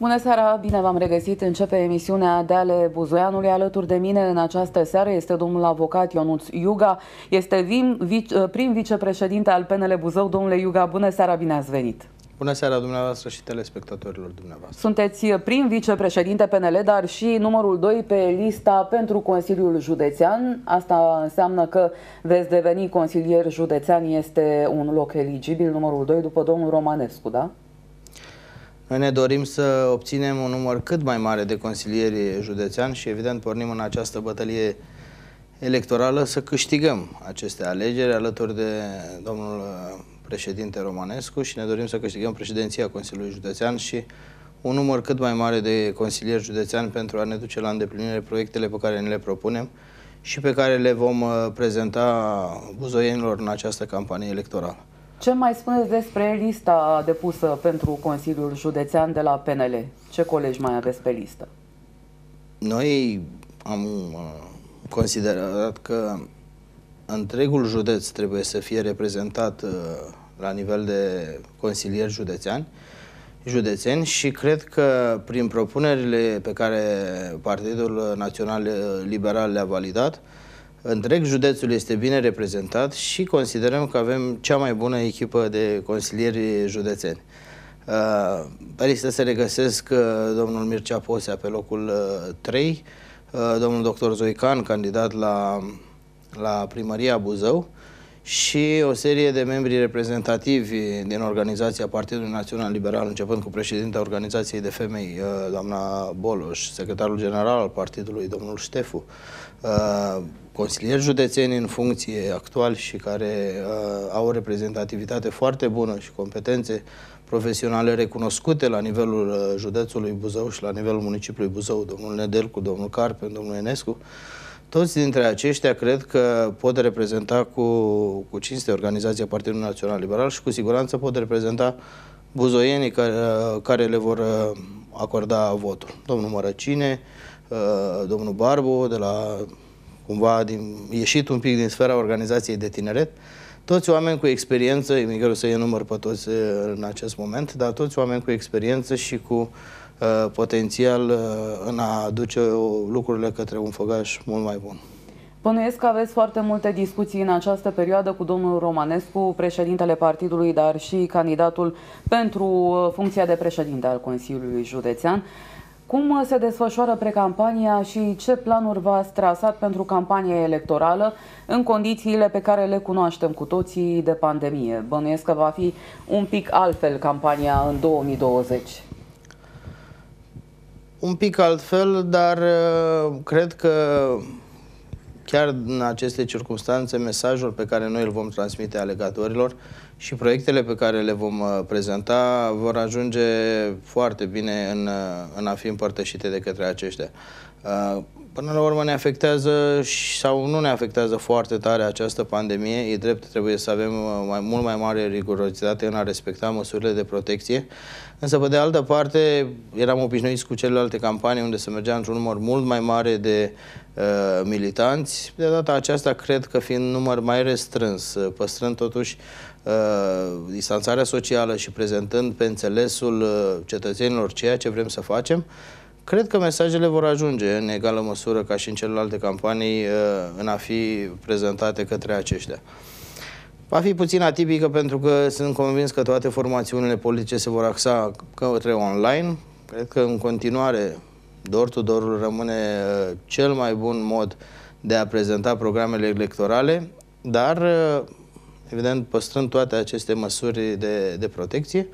Bună seara, bine v-am regăsit. Începe emisiunea de ale Buzoianului. Alături de mine în această seară este domnul avocat Ionuț Iuga. Este prim vicepreședinte al PNL Buzău. Domnule Iuga, bună seara, bine ați venit. Bună seara dumneavoastră și telespectatorilor dumneavoastră. Sunteți prim vicepreședinte PNL, dar și numărul 2 pe lista pentru Consiliul Județean. Asta înseamnă că veți deveni consilier județean, este un loc eligibil, numărul 2, după domnul Romanescu, da? Noi ne dorim să obținem un număr cât mai mare de consilieri județeani și evident pornim în această bătălie electorală să câștigăm aceste alegeri alături de domnul uh, președinte Romanescu și ne dorim să câștigăm președinția Consiliului Județean și un număr cât mai mare de consilieri județeani pentru a ne duce la îndeplinire proiectele pe care ne le propunem și pe care le vom uh, prezenta buzoienilor în această campanie electorală. Ce mai spuneți despre lista depusă pentru Consiliul Județean de la PNL? Ce colegi mai aveți pe listă? Noi am uh, considerat că întregul județ trebuie să fie reprezentat uh, la nivel de consilieri județeani, județeni și cred că prin propunerile pe care Partidul Național Liberal le-a validat, Întreg județul este bine reprezentat și considerăm că avem cea mai bună echipă de consilieri județeni. Uh, pe listă se regăsesc uh, domnul Mircea Posea pe locul 3, uh, domnul doctor Zoican, candidat la, la primăria Buzău, și o serie de membri reprezentativi din organizația Partidului Național Liberal, începând cu președinta organizației de femei, doamna Boloș, secretarul general al partidului, domnul Ștefu, consilieri județeni în funcție actual și care uh, au o reprezentativitate foarte bună și competențe profesionale recunoscute la nivelul uh, județului Buzău și la nivelul municipiului Buzău, domnul Nedelcu, domnul Carpe, domnul Enescu, toți dintre aceștia cred că pot reprezenta cu, cu cinste organizația Partidului Național Liberal și cu siguranță pot reprezenta buzoienii care, uh, care le vor uh, acorda votul. Domnul Mărăcine, uh, domnul Barbu de la cumva din, ieșit un pic din sfera organizației de tineret, toți oameni cu experiență, e greu să număr pe toți uh, în acest moment, dar toți oameni cu experiență și cu uh, potențial uh, în a aduce lucrurile către un făgaș mult mai bun. Bănuiesc că aveți foarte multe discuții în această perioadă cu domnul Romanescu, președintele partidului, dar și candidatul pentru uh, funcția de președinte al Consiliului Județean. Cum se desfășoară precampania și ce planuri v-ați trasat pentru campania electorală în condițiile pe care le cunoaștem cu toții de pandemie? Bănuiesc că va fi un pic altfel campania în 2020. Un pic altfel, dar uh, cred că chiar în aceste circunstanțe, mesajul pe care noi îl vom transmite alegatorilor și proiectele pe care le vom uh, prezenta vor ajunge foarte bine în, uh, în a fi împărtășite de către aceștia. Uh, până la urmă ne afectează sau nu ne afectează foarte tare această pandemie. E drept, trebuie să avem mai, mult mai mare rigurozitate în a respecta măsurile de protecție. Însă, pe de altă parte, eram obișnuiți cu celelalte campanii unde se mergea într-un număr mult mai mare de uh, militanți. De data aceasta, cred că fiind număr mai restrâns, păstrând totuși Uh, distanțarea socială și prezentând pe înțelesul uh, cetățenilor ceea ce vrem să facem, cred că mesajele vor ajunge în egală măsură ca și în celelalte campanii uh, în a fi prezentate către aceștia. Va fi puțin atipică pentru că sunt convins că toate formațiunile politice se vor axa către online. Cred că în continuare door-to-door rămâne cel mai bun mod de a prezenta programele electorale, dar evident păstrând toate aceste măsuri de, de protecție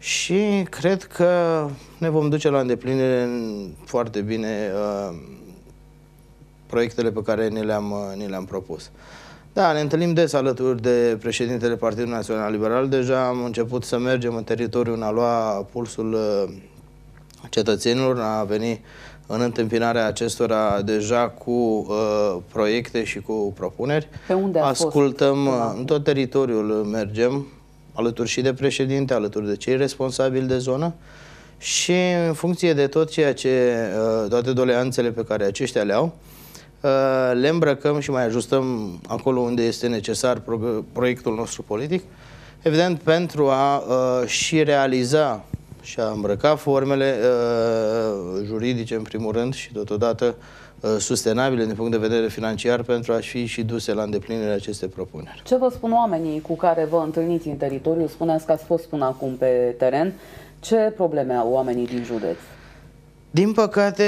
și cred că ne vom duce la îndeplinire foarte bine uh, proiectele pe care ne le-am, uh, le-am propus. Da, ne întâlnim des alături de președintele Partidului Național Liberal. Deja am început să mergem în teritoriu, în a lua pulsul uh, cetățenilor, a veni în întâmpinarea acestora deja cu uh, proiecte și cu propuneri. Pe unde a Ascultăm, fost? Uh, în tot teritoriul mergem, alături și de președinte, alături de cei responsabili de zonă. Și în funcție de tot ceea ce, uh, toate doleanțele pe care aceștia le au, uh, le îmbrăcăm și mai ajustăm acolo unde este necesar pro proiectul nostru politic, evident pentru a uh, și realiza și a îmbrăca formele uh, juridice în primul rând și totodată uh, sustenabile din punct de vedere financiar pentru a fi și duse la îndeplinire aceste propuneri. Ce vă spun oamenii cu care vă întâlniți în teritoriu? Spuneați că ați fost până acum pe teren. Ce probleme au oamenii din județ? Din păcate,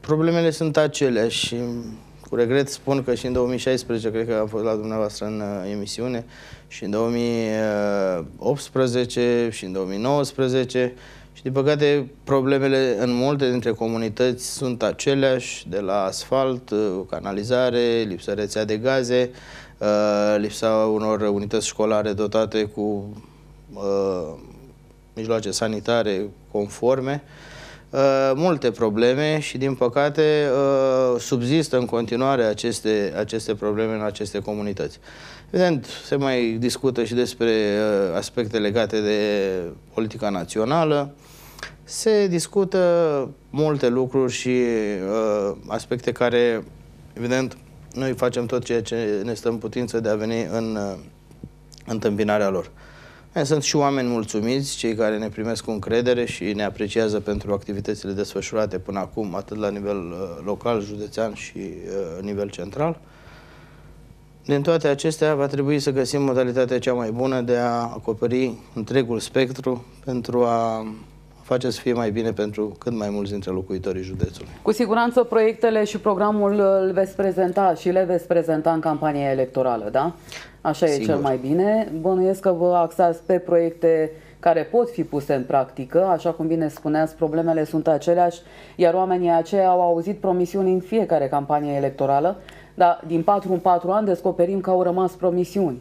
problemele sunt aceleași și cu regret spun că și în 2016, cred că am fost la dumneavoastră în uh, emisiune, și în 2018 și în 2019 și din păcate problemele în multe dintre comunități sunt aceleași, de la asfalt, uh, canalizare, lipsa rețea de gaze, uh, lipsa unor unități școlare dotate cu mijloace sanitare conforme. Uh, multe probleme și, din păcate, uh, subzistă în continuare aceste, aceste probleme în aceste comunități. Evident, se mai discută și despre uh, aspecte legate de politica națională, se discută multe lucruri și uh, aspecte care, evident, noi facem tot ceea ce ne stă în putință de a veni în uh, întâmpinarea lor. Sunt și oameni mulțumiți, cei care ne primesc cu încredere și ne apreciază pentru activitățile desfășurate până acum, atât la nivel uh, local, județean și uh, nivel central. Din toate acestea, va trebui să găsim modalitatea cea mai bună de a acoperi întregul spectru pentru a face să fie mai bine pentru cât mai mulți dintre locuitorii județului. Cu siguranță proiectele și programul îl veți prezenta și le veți prezenta în campania electorală, da? Așa Sigur. e cel mai bine. Bănuiesc că vă axați pe proiecte care pot fi puse în practică, așa cum bine spuneați, problemele sunt aceleași, iar oamenii aceia au auzit promisiuni în fiecare campanie electorală, dar din 4 în 4 ani descoperim că au rămas promisiuni.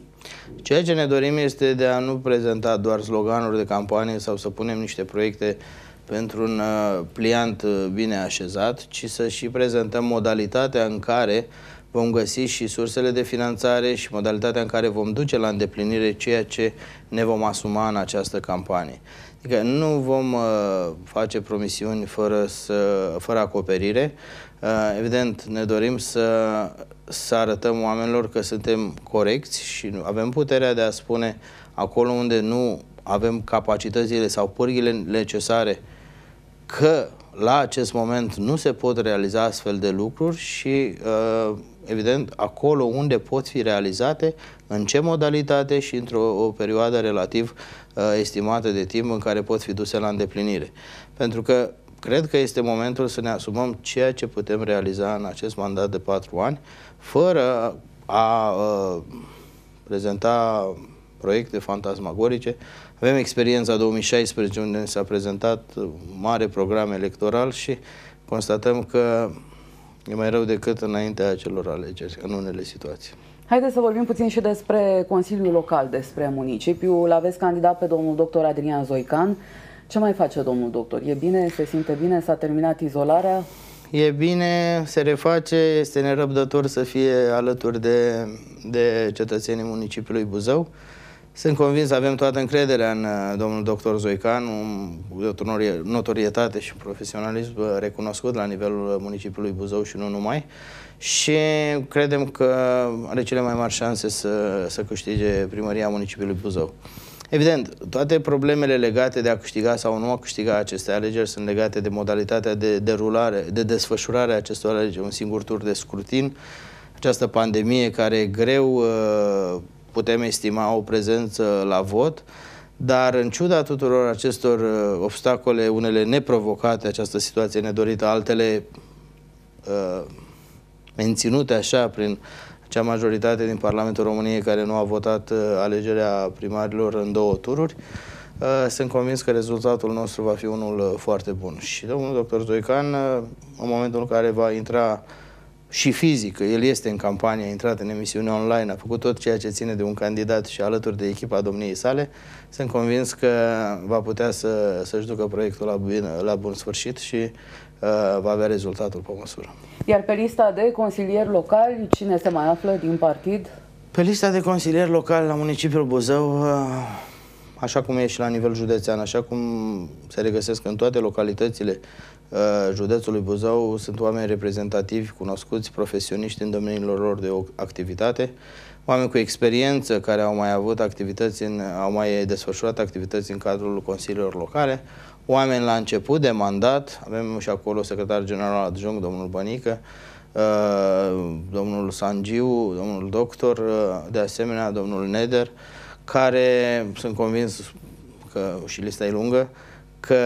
Ceea ce ne dorim este de a nu prezenta doar sloganuri de campanie sau să punem niște proiecte pentru un uh, pliant uh, bine așezat, ci să și prezentăm modalitatea în care vom găsi și sursele de finanțare și modalitatea în care vom duce la îndeplinire ceea ce ne vom asuma în această campanie. Adică nu vom uh, face promisiuni fără, să, fără acoperire. Uh, evident, ne dorim să, să arătăm oamenilor că suntem corecți și avem puterea de a spune acolo unde nu avem capacitățile sau pârghile necesare că la acest moment nu se pot realiza astfel de lucruri și uh, evident, acolo unde pot fi realizate, în ce modalitate și într-o perioadă relativ uh, estimată de timp în care pot fi duse la îndeplinire. Pentru că cred că este momentul să ne asumăm ceea ce putem realiza în acest mandat de patru ani, fără a uh, prezenta proiecte fantasmagorice. Avem experiența 2016 unde s-a prezentat mare program electoral și constatăm că E mai rău decât înaintea acelor alegeri, în unele situații. Haideți să vorbim puțin și despre Consiliul Local, despre municipiu. L aveți candidat pe domnul doctor Adrian Zoican. Ce mai face domnul doctor? E bine? Se simte bine? S-a terminat izolarea? E bine, se reface, este nerăbdător să fie alături de, de cetățenii municipiului Buzău. Sunt convins, avem toată încrederea în uh, domnul doctor Zoican, un notorietate și profesionalism uh, recunoscut la nivelul municipiului Buzău și nu numai. Și credem că are cele mai mari șanse să, să câștige primăria municipiului Buzău. Evident, toate problemele legate de a câștiga sau nu a câștiga aceste alegeri sunt legate de modalitatea de derulare, de desfășurare a acestor alegeri. Un singur tur de scrutin, această pandemie care e greu uh, putem estima o prezență la vot, dar în ciuda tuturor acestor uh, obstacole, unele neprovocate, această situație nedorită, altele uh, menținute așa prin acea majoritate din Parlamentul României care nu a votat uh, alegerea primarilor în două tururi, uh, sunt convins că rezultatul nostru va fi unul uh, foarte bun. Și domnul doctor Zoican, uh, în momentul în care va intra și fizic, el este în campanie, a intrat în emisiune online, a făcut tot ceea ce ține de un candidat și alături de echipa domniei sale, sunt convins că va putea să, să-și ducă proiectul la, bun, la bun sfârșit și uh, va avea rezultatul pe măsură. Iar pe lista de consilieri locali, cine se mai află din partid? Pe lista de consilieri locali la municipiul Buzău, uh, așa cum e și la nivel județean, așa cum se regăsesc în toate localitățile uh, județului Buzău, sunt oameni reprezentativi, cunoscuți, profesioniști în domeniilor lor de activitate. oameni cu experiență care au mai avut activități, în, au mai desfășurat activități în cadrul consiliilor locale, oameni la început de mandat, avem și acolo secretar general adjunct, domnul Bănică, uh, domnul Sangiu, domnul doctor, uh, de asemenea domnul Neder, care sunt convins că și lista e lungă, că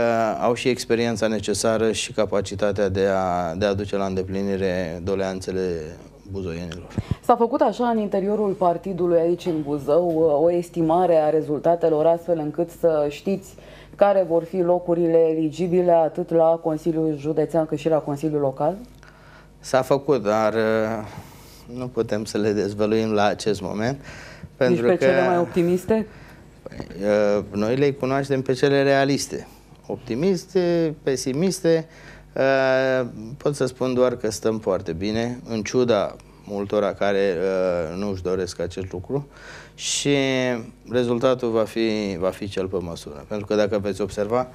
au și experiența necesară și capacitatea de a, de a duce la îndeplinire doleanțele buzoienilor. S-a făcut așa în interiorul partidului aici în Buzău o estimare a rezultatelor astfel încât să știți care vor fi locurile eligibile atât la Consiliul Județean cât și la Consiliul Local? S-a făcut, dar uh, nu putem să le dezvăluim la acest moment. Pentru Nici pe că, cele mai optimiste? Păi, uh, noi le cunoaștem pe cele realiste. Optimiste, pesimiste, uh, pot să spun doar că stăm foarte bine, în ciuda multora care nu își doresc acest lucru și rezultatul va fi, va fi cel pe măsură. Pentru că dacă veți observa,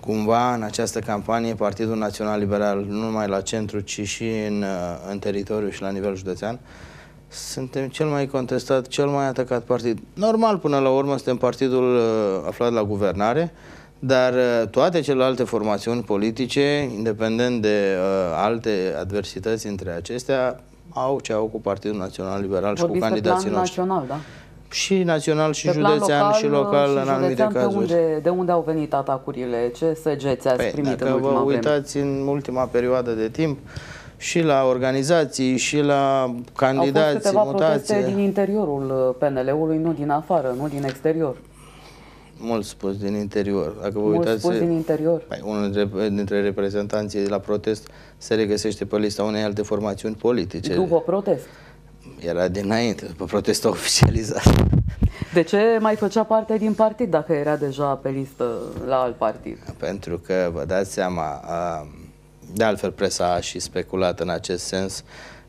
cumva în această campanie Partidul Național Liberal, nu numai la centru, ci și în, în teritoriu și la nivel județean, suntem cel mai contestat, cel mai atacat partid. Normal, până la urmă, suntem partidul uh, aflat la guvernare, dar uh, toate celelalte formațiuni politice, independent de uh, alte adversități între acestea, au ce au cu Partidul Național Liberal Vorbiți și cu candidații noștri. național, da? Și național și pe județean local, și local și în anumite cazuri. Unde, de unde au venit atacurile? Ce săgeți ați păi, primit dacă în vă uitați vreme? în ultima perioadă de timp, și la organizații, și la candidați, Au fost câteva mutație. proteste din interiorul uh, PNL-ului, nu din afară, nu din exterior. Mult spus din interior. Dacă vă Mult uitați, spus din interior. Păi, unul dintre, dintre reprezentanții de la protest se regăsește pe lista unei alte formațiuni politice. După protest. Era dinainte, după protestul oficializat. De ce mai făcea parte din partid dacă era deja pe listă la alt partid? Pentru că, vă dați seama, de altfel presa a și speculat în acest sens,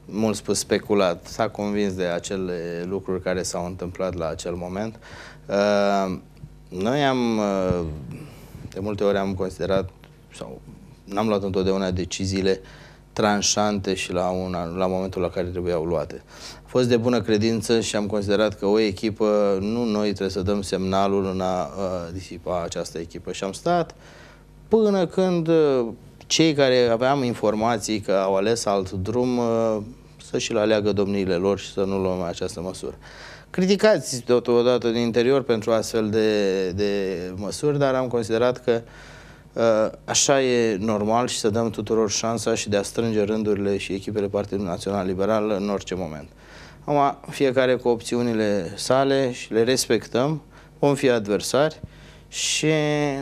mult spus speculat, s-a convins de acele lucruri care s-au întâmplat la acel moment. Noi am, de multe ori am considerat, sau n-am luat întotdeauna deciziile tranșante și la, una, la momentul la care trebuiau luate. A fost de bună credință și am considerat că o echipă, nu noi trebuie să dăm semnalul în a uh, disipa această echipă. Și am stat până când uh, cei care aveam informații că au ales alt drum uh, să și-l aleagă domniile lor și să nu luăm această măsură. Criticați totodată din interior pentru astfel de, de măsuri, dar am considerat că uh, Uh, așa e normal și să dăm tuturor șansa și de a strânge rândurile și echipele Partidului Național Liberal în orice moment. Acum, fiecare cu opțiunile sale și le respectăm, vom fi adversari și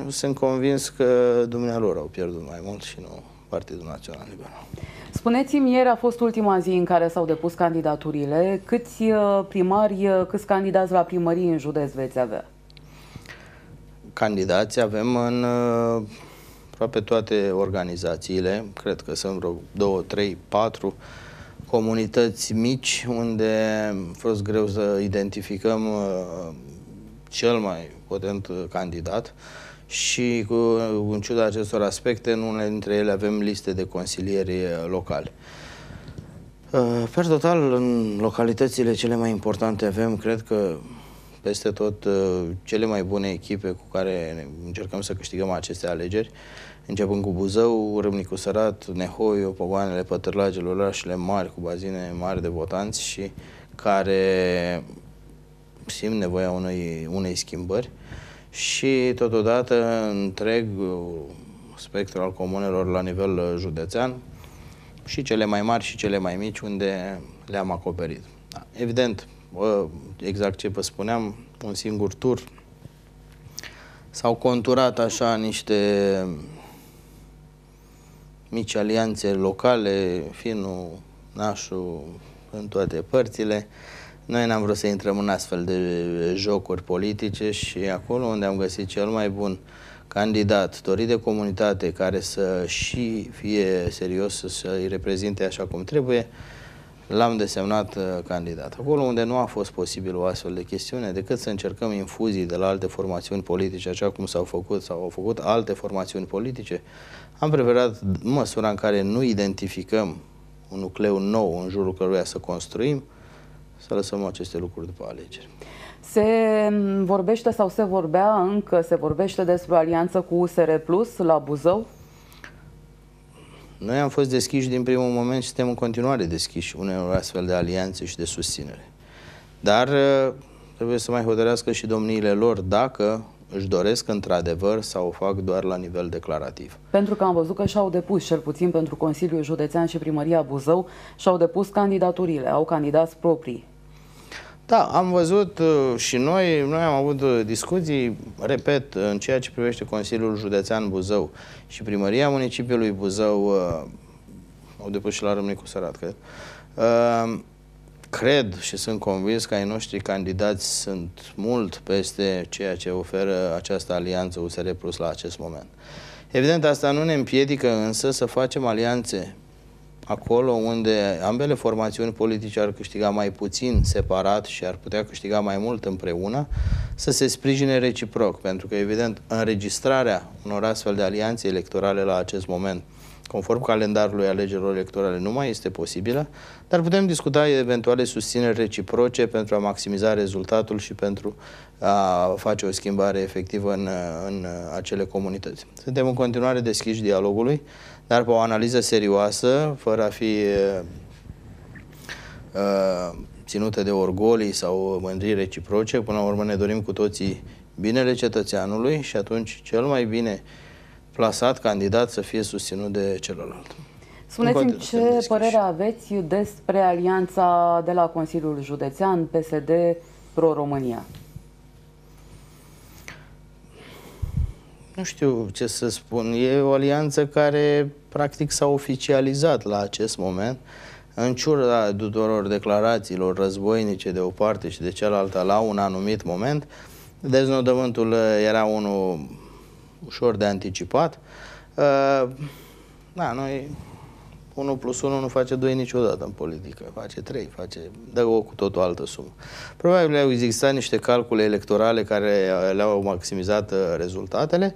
sunt convins că dumnealor au pierdut mai mult și nu Partidul Național Liberal. Spuneți-mi, ieri a fost ultima zi în care s-au depus candidaturile. Câți uh, primari, uh, câți candidați la primărie în județ veți avea? Candidați avem în aproape toate organizațiile, cred că sunt vreo două, trei, patru comunități mici unde a fost greu să identificăm uh, cel mai potent candidat și cu, în ciuda acestor aspecte, în unele dintre ele avem liste de consilieri locale. Uh, per total, în localitățile cele mai importante avem, cred că peste tot uh, cele mai bune echipe cu care încercăm să câștigăm aceste alegeri, începând cu Buzău, Râmnicu Sărat, Nehoiu, Pogoanele Pătărlagelor, orașele mari cu bazine mari de votanți și care simt nevoia unei, unei schimbări și totodată întreg spectrul al comunelor la nivel județean și cele mai mari și cele mai mici unde le-am acoperit. Evident, exact ce vă spuneam, un singur tur. S-au conturat așa niște mici alianțe locale, Finul, Nașul, în toate părțile. Noi n-am vrut să intrăm în astfel de jocuri politice și acolo unde am găsit cel mai bun candidat, dorit de comunitate, care să și fie serios, să îi reprezinte așa cum trebuie, l-am desemnat uh, candidat. Acolo unde nu a fost posibil o astfel de chestiune, decât să încercăm infuzii de la alte formațiuni politice, așa cum s-au făcut sau au făcut alte formațiuni politice, am preferat măsura în care nu identificăm un nucleu nou în jurul căruia să construim, să lăsăm aceste lucruri după alegeri. Se vorbește sau se vorbea încă, se vorbește despre o alianță cu USR Plus la Buzău? Noi am fost deschiși din primul moment și suntem în continuare deschiși unor astfel de alianțe și de susținere. Dar uh, trebuie să mai hotărească și domniile lor dacă își doresc într-adevăr sau o fac doar la nivel declarativ. Pentru că am văzut că și-au depus, cel puțin pentru Consiliul Județean și Primăria Buzău, și-au depus candidaturile, au candidați proprii. Da, am văzut uh, și noi, noi am avut uh, discuții, repet, în ceea ce privește Consiliul Județean Buzău și Primăria Municipiului Buzău, uh, au depus și la Râmnicu Sărat, cred. Cred și sunt convins că ai noștri candidați sunt mult peste ceea ce oferă această alianță USR Plus la acest moment. Evident, asta nu ne împiedică însă să facem alianțe acolo unde ambele formațiuni politice ar câștiga mai puțin separat și ar putea câștiga mai mult împreună, să se sprijine reciproc, pentru că, evident, înregistrarea unor astfel de alianțe electorale la acest moment, conform calendarului alegerilor electorale, nu mai este posibilă, dar putem discuta eventuale susțineri reciproce pentru a maximiza rezultatul și pentru a face o schimbare efectivă în, în acele comunități. Suntem în continuare deschiși dialogului, dar pe o analiză serioasă, fără a fi uh, ținută de orgolii sau mândrii reciproce. Până la urmă ne dorim cu toții binele cetățeanului și atunci cel mai bine plasat candidat să fie susținut de celălalt. Spuneți-mi ce părere aveți despre alianța de la Consiliul Județean PSD Pro-România? nu știu ce să spun, e o alianță care practic s-a oficializat la acest moment, în ciuda tuturor declarațiilor războinice de o parte și de cealaltă la un anumit moment, deznodământul era unul ușor de anticipat. Uh, da, noi 1 plus 1 nu face 2 niciodată în politică, face 3, face, dă o cu tot o altă sumă. Probabil au existat niște calcule electorale care le-au maximizat uh, rezultatele.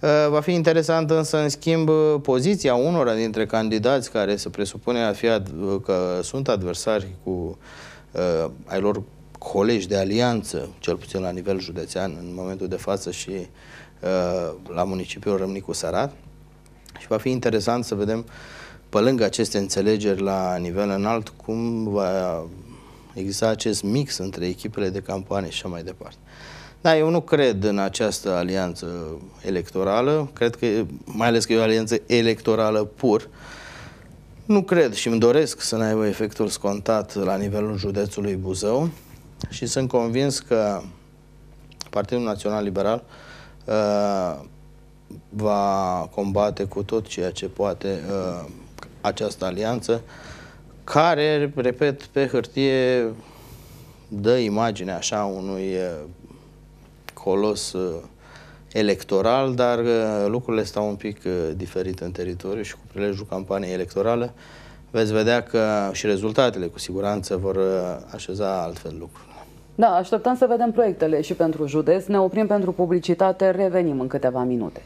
Uh, va fi interesant însă, în schimb, poziția unora dintre candidați care se presupune a fi că sunt adversari cu uh, ai lor colegi de alianță, cel puțin la nivel județean în momentul de față și uh, la municipiul Râmnicu Sarat. Și va fi interesant să vedem uh, pe lângă aceste înțelegeri la nivel înalt, cum va exista acest mix între echipele de campanie și așa mai departe. Da, eu nu cred în această alianță electorală, cred că, mai ales că e o alianță electorală pur, nu cred și îmi doresc să n-aibă efectul scontat la nivelul județului Buzău și sunt convins că Partidul Național Liberal uh, va combate cu tot ceea ce poate uh, această alianță, care, repet, pe hârtie dă imagine așa unui colos electoral, dar lucrurile stau un pic diferite în teritoriu și cu prilejul campaniei electorale veți vedea că și rezultatele cu siguranță vor așeza altfel lucrurile. Da, așteptăm să vedem proiectele și pentru județ. Ne oprim pentru publicitate, revenim în câteva minute.